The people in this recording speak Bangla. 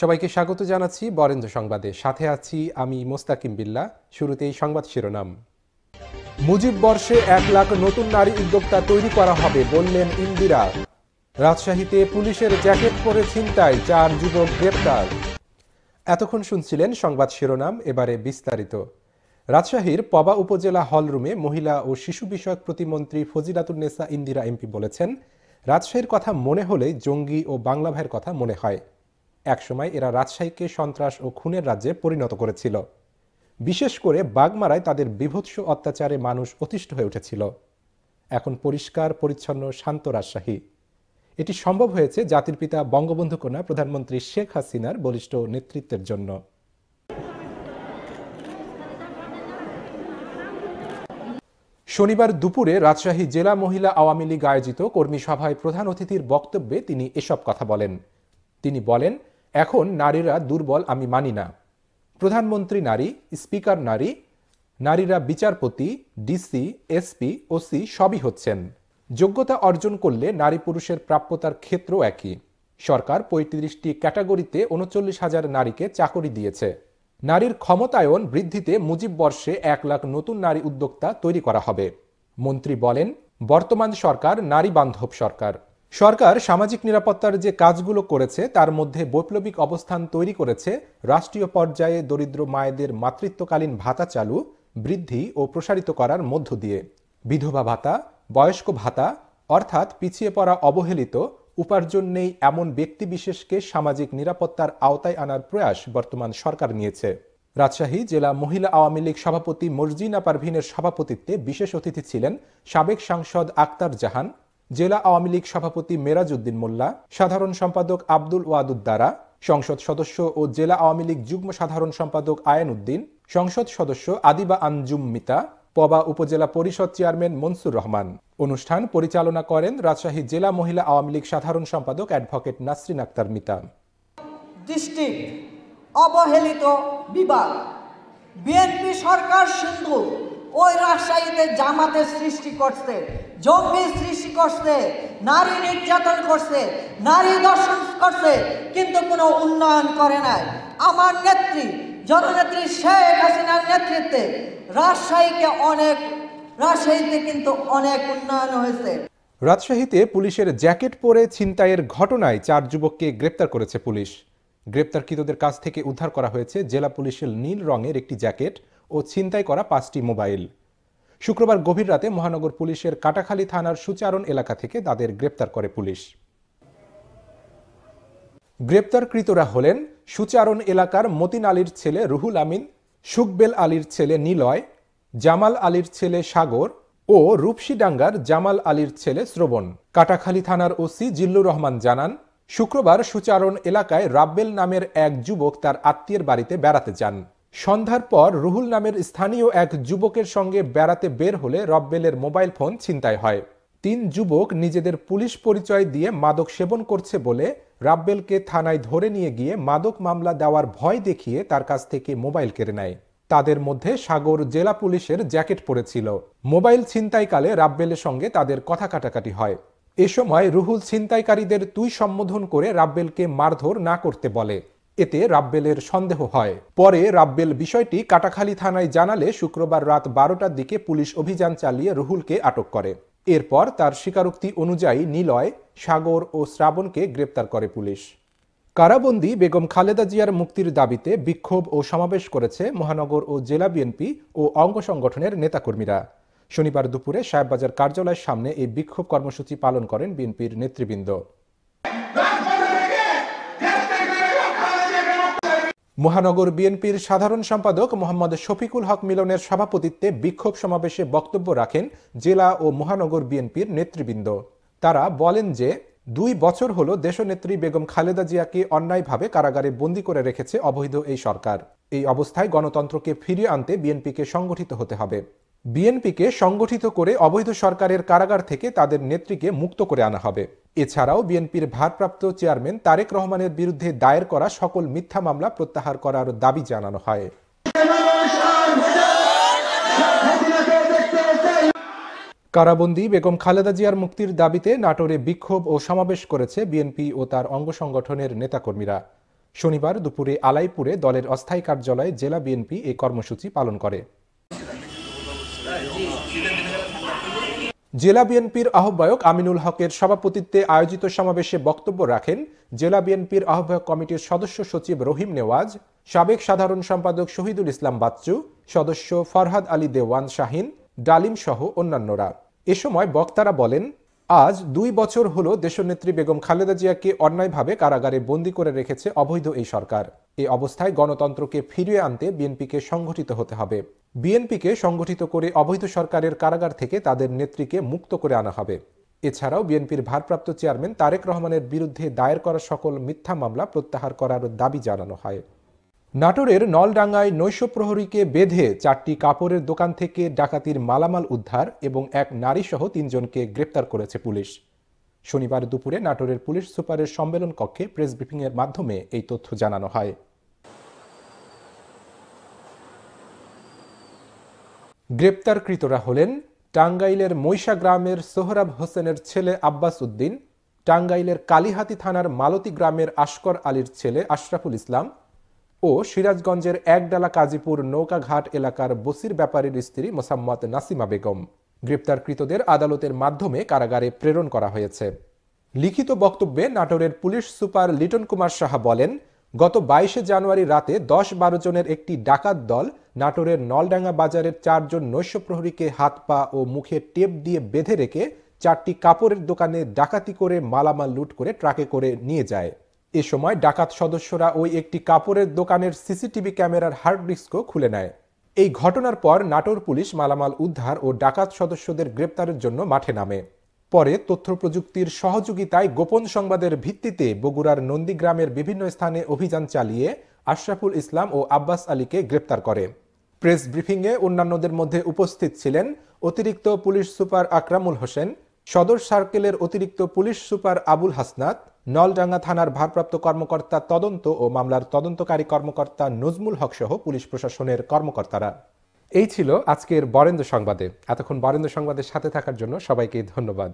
সবাইকে স্বাগত জানাচ্ছি বরেন্দ্র সংবাদে। সাথে আছি আমি মোস্তাকিম বিল্লা। শুরুতেই সংবাদ শিরোনাম। মুজিব বর্ষে এক লাখ নতুন নারী উদ্যোক্তা তৈরি করা হবে বললেন ইন্দিরা। রাজশাহীতে পুলিশের জ্যাকেট পরে ছিনতাই, চার যুবক গ্রেপ্তার। এতক্ষণ শুনছিলেন সংবাদ শিরোনাম, এবারে বিস্তারিত। রাজশাহীর পবা উপজেলা হলরুমে মহিলা ও শিশু বিষয়ক প্রতিমন্ত্রী ফজিলাতুন্নেসা ইন্দিরা এমপি বলেছেন, রাজশাহীর কথা মনে হলে জঙ্গি ও বাংলা ভাইয়ের কথা মনে হয়। একসময় এরা রাজশাহীকে সন্ত্রাস ও খুনের রাজ্যে পরিণত করেছিল। বিশেষ করে বাগমারায় তাদের বিভৎস অত্যাচারে মানুষ অতিষ্ঠ হয়ে উঠেছিল। এখন পরিষ্কার, পরিচ্ছন্ন, শান্ত রাজশাহী। এটি সম্ভব হয়েছে জাতির পিতা বঙ্গবন্ধু কন্যা প্রধানমন্ত্রী শেখ হাসিনার বলিষ্ঠ নেতৃত্বের জন্য। শনিবার দুপুরে রাজশাহী জেলা মহিলা আওয়ামী লীগ আয়োজিত কর্মী সভায় প্রধান অতিথির বক্তব্যে তিনি এসব কথা বলেন। তিনি বলেন এখন নারীরা দুর্বল আমি মানি না। প্রধানমন্ত্রী নারী, স্পিকার নারী, নারীরা বিচারপতি, ডিসি, এসপি, ওসি সবই হচ্ছেন। যোগ্যতা অর্জন করলে নারী পুরুষের প্রাপ্যতার ক্ষেত্র একই। সরকার পঁয়ত্রিশটি ক্যাটাগরিতে উনচল্লিশ হাজার নারীকে চাকরি দিয়েছে। নারীর ক্ষমতায়ন বৃদ্ধিতে মুজিব বর্ষে এক লাখ নতুন নারী উদ্যোক্তা তৈরি করা হবে। মন্ত্রী বলেন, বর্তমান সরকার নারী বান্ধব সরকার। সরকার সামাজিক নিরাপত্তার যে কাজগুলো করেছে, তার মধ্যে বৈপ্লবিক অবস্থান তৈরি করেছে, রাষ্ট্রীয় পর্যায়ে দরিদ্র মায়েদের মাতৃত্বকালীন ভাতা চালু, বৃদ্ধি ও প্রসারিত করার মধ্য দিয়ে। বিধবা ভাতা, বয়স্ক ভাতা, অর্থাৎ পিছিয়ে পড়া অবহেলিত, উপার্জন নেই এমন ব্যক্তিবিশেষকে সামাজিক নিরাপত্তার আওতায় আনার প্রয়াস বর্তমান সরকার নিয়েছে। রাজশাহী জেলা মহিলা আওয়ামী লীগ সভাপতি মর্জিনা পারভিনের সভাপতিত্বে বিশেষ অতিথি ছিলেন সাবেক সাংসদ আক্তার জাহান জেলা আওয়ামী লীগ সভাপতি মেরাজউদ্দিন মোল্লা, সাধারণ সম্পাদক আব্দুল ওয়াদুদ্দারা সংসদ সদস্য ও জেলা আওয়ামী লীগ যুগ্ম সাধারণ সম্পাদক আয়ন উদ্দিন সংসদ সদস্য আদিবা আঞ্জুম মিতা, পবা উপজেলা পরিষদ চেয়ারম্যান মনসুর রহমান। অনুষ্ঠান পরিচালনা করেন রাজশাহী জেলা মহিলা আওয়ামী লীগ সাধারণ সম্পাদক অ্যাডভোকেট নাসরিন আক্তার মিতা। অবহেলিত বিভাগ বিএনপি সরকার সিন্ধু ওই রাজশাহীতে জামাতের সৃষ্টি করছে। জঙ্গি সৃষ্টি করছে, নারী নির্যাতন করছে, নারী দর্শন করছে, কিন্তু কোনো উন্নয়ন করে নাই। আমার নেত্রী, জননেত্রী শেখ হাসিনার নেতৃত্বে রাজশাহীকে অনেক, রাজশাহীতে কিন্তু অনেক উন্নয়ন হয়েছে। রাজশাহীতে পুলিশের জ্যাকেট পরে ছিনতাইয়ের ঘটনায় চার যুবককে গ্রেপ্তার করেছে পুলিশ। গ্রেপ্তারকৃতদের কাছ থেকে উদ্ধার করা হয়েছে জেলা পুলিশের নীল রঙের একটি জ্যাকেট ও ছিনতাই করা পাঁচটি মোবাইল। শুক্রবার গভীর রাতে মহানগর পুলিশের কাটাখালী থানার সুচারণ এলাকা থেকে তাদের গ্রেপ্তার করে পুলিশ। গ্রেপ্তারকৃতরা হলেন সুচারণ এলাকার মতিন আলীর ছেলে রুহুল আমিন, সুকবেল আলীর ছেলে নিলয়, জামাল আলীর ছেলে সাগর ও রূপসীডাঙ্গার জামাল আলীর ছেলে শ্রবণ। কাটাখালী থানার ওসি জিল্লুর রহমান জানান, শুক্রবার সুচারণ এলাকায় রাব্বেল নামের এক যুবক তার আত্মীয়ের বাড়িতে বেড়াতে যান। সন্ধ্যার পর রুহুল নামের স্থানীয় এক যুবকের সঙ্গে বেড়াতে বের হলে রব্বেলের মোবাইল ফোন ছিনতাই হয়। তিন যুবক নিজেদের পুলিশ পরিচয় দিয়ে মাদক সেবন করছে বলে রাব্বেলকে থানায় ধরে নিয়ে গিয়ে মাদক মামলা দেওয়ার ভয় দেখিয়ে তার কাছ থেকে মোবাইল কেড়ে নেয়। তাদের মধ্যে সাগর জেলা পুলিশের জ্যাকেট পরেছিল। মোবাইল ছিনতাইকালে রাব্বেলের সঙ্গে তাদের কথা কাটাকাটি হয়। এ সময় রুহুল ছিনতাইকারীদের তুই সম্বোধন করে রাব্বেলকে মারধর না করতে বলে। এতে রাব্বেলের সন্দেহ হয়। পরে রাব্বেল বিষয়টি কাটাখালী থানায় জানালে শুক্রবার রাত বারোটার দিকে পুলিশ অভিযান চালিয়ে রুহুলকে আটক করে। এরপর তার স্বীকারোক্তি অনুযায়ী নিলয়, সাগর ও শ্রাবণকে গ্রেপ্তার করে পুলিশ। কারাবন্দী বেগম খালেদা জিয়ার মুক্তির দাবিতে বিক্ষোভ ও সমাবেশ করেছে মহানগর ও জেলা বিএনপি ও অঙ্গ সংগঠনের নেতাকর্মীরা। শনিবার দুপুরে সাহেববাজার কার্যালয়ের সামনে এই বিক্ষোভ কর্মসূচি পালন করেন বিএনপির নেতৃবৃন্দ। মহানগর বিএনপির সাধারণ সম্পাদক মোহাম্মদ শফিকুল হক মিলনের সভাপতিত্বে বিক্ষোভ সমাবেশে বক্তব্য রাখেন জেলা ও মহানগর বিএনপির নেতৃবৃন্দ। তারা বলেন যে, দুই বছর হলো দেশনেত্রী বেগম খালেদা জিয়াকে অন্যায়ভাবে কারাগারে বন্দী করে রেখেছে অবৈধ এই সরকার। এই অবস্থায় গণতন্ত্রকে ফিরিয়ে আনতে বিএনপিকে সংগঠিত হতে হবে। বিএনপিকে সংগঠিত করে অবৈধ সরকারের কারাগার থেকে তাদের নেত্রীকে মুক্ত করে আনা হবে। এছাড়াও বিএনপির ভারপ্রাপ্ত চেয়ারম্যান তারেক রহমানের বিরুদ্ধে দায়ের করা সকল মিথ্যা মামলা প্রত্যাহার করার দাবি জানানো হয়। কারাবন্দি বেগম খালেদা জিয়ার মুক্তির দাবিতে নাটোরে বিক্ষোভ ও সমাবেশ করেছে বিএনপি ও তার অঙ্গ সংগঠনের নেতাকর্মীরা। শনিবার দুপুরে আলাইপুরে দলের অস্থায়ী কার্যালয়ে জেলা বিএনপি এই কর্মসূচি পালন করে। জেলা বিএনপির আহ্বায়ক আমিনুল হকের সভাপতিত্বে আয়োজিত সমাবেশে বক্তব্য রাখেন জেলা বিএনপির আহ্বায়ক কমিটির সদস্য সচিব রহিম নেওয়াজ, সাবেক সাধারণ সম্পাদক শহীদুল ইসলাম বাচ্চু, সদস্য ফরহাদ আলী দেওয়ান শাহিন, ডালিম সহ অন্যান্যরা। এ সময় বক্তারা বলেন আজ দুই বছর হলো দেশনেত্রী বেগম খালেদা জিয়াকে অন্যায়ভাবে কারাগারে বন্দী করে রেখেছে অবৈধ এই সরকার। এই অবস্থায় গণতন্ত্রকে ফিরিয়ে আনতে বিএনপিকে সংগঠিত হতে হবে। বিএনপিকে সংগঠিত করে অবৈধ সরকারের কারাগার থেকে তাদের নেত্রীকে মুক্ত করে আনা হবে। এছাড়াও বিএনপির ভারপ্রাপ্ত চেয়ারম্যান তারেক রহমানের বিরুদ্ধে দায়ের করা সকল মিথ্যা মামলা প্রত্যাহার করার দাবি জানানো হয়। নাটোরের নলডাঙ্গায় নৈশ প্রহরীকে বেঁধে চারটি কাপড়ের দোকান থেকে ডাকাতির মালামাল উদ্ধার এবং এক নারীসহ তিনজনকে গ্রেপ্তার করেছে পুলিশ। শনিবার দুপুরে নাটোরের পুলিশ সুপারের সম্মেলন কক্ষে প্রেস ব্রিফিংয়ের মাধ্যমে এই তথ্য জানানো হয়। গ্রেপ্তারকৃতরা হলেন টাঙ্গাইলের মৈশা গ্রামের সোহরাব হোসেনের ছেলে আব্বাস উদ্দিন, টাঙ্গাইলের কালিহাতি থানার মালতী গ্রামের আশকর আলীর ছেলে আশরাফুল ইসলাম ও সিরাজগঞ্জের একডালা কাজীপুর নৌকাঘাট এলাকার বসির ব্যাপারীর স্ত্রী মোসাম্মদ নাসিমা বেগম। গ্রেপ্তারকৃতদের আদালতের মাধ্যমে কারাগারে প্রেরণ করা হয়েছে। লিখিত বক্তব্যে নাটোরের পুলিশ সুপার লিটন কুমার সাহা বলেন, গত বাইশে জানুয়ারি রাতে দশ বারো জনের একটি ডাকাত দল নাটোরের নলডাঙ্গা বাজারের চারজন নৈশ প্রহরীকে হাত পা ও মুখে টেপ দিয়ে বেঁধে রেখে চারটি কাপড়ের দোকানে ডাকাতি করে মালামাল লুট করে ট্রাকে করে নিয়ে যায়। এ সময় ডাকাত সদস্যরা ওই একটি কাপড়ের দোকানের সিসিটিভি ক্যামেরার হার্ড ডিস্কও খুলে নেয়। এই ঘটনার পর নাটোর পুলিশ মালামাল উদ্ধার ও ডাকাত সদস্যদের গ্রেপ্তারের জন্য মাঠে নামে। পরে তথ্য প্রযুক্তির সহযোগিতায় গোপন সংবাদের ভিত্তিতে বগুড়ার নন্দীগ্রামের বিভিন্ন স্থানে অভিযান চালিয়ে আশরাফুল ইসলাম ও আব্বাস আলীকে গ্রেপ্তার করে। প্রেস ব্রিফিংয়ে অন্যান্যদের মধ্যে উপস্থিত ছিলেন অতিরিক্ত পুলিশ সুপার আকরামুল হোসেন, সদর সার্কেলের অতিরিক্ত পুলিশ সুপার আবুল হাসনাত নলডাঙ্গা থানার ভারপ্রাপ্ত কর্মকর্তা তদন্ত ও মামলার তদন্তকারী কর্মকর্তা নজমুল হক সহ পুলিশ প্রশাসনের কর্মকর্তারা। এই ছিল আজকের বরেন্দ্র সংবাদে। এতক্ষণ বরেন্দ্র সংবাদের সাথে থাকার জন্য সবাইকে ধন্যবাদ।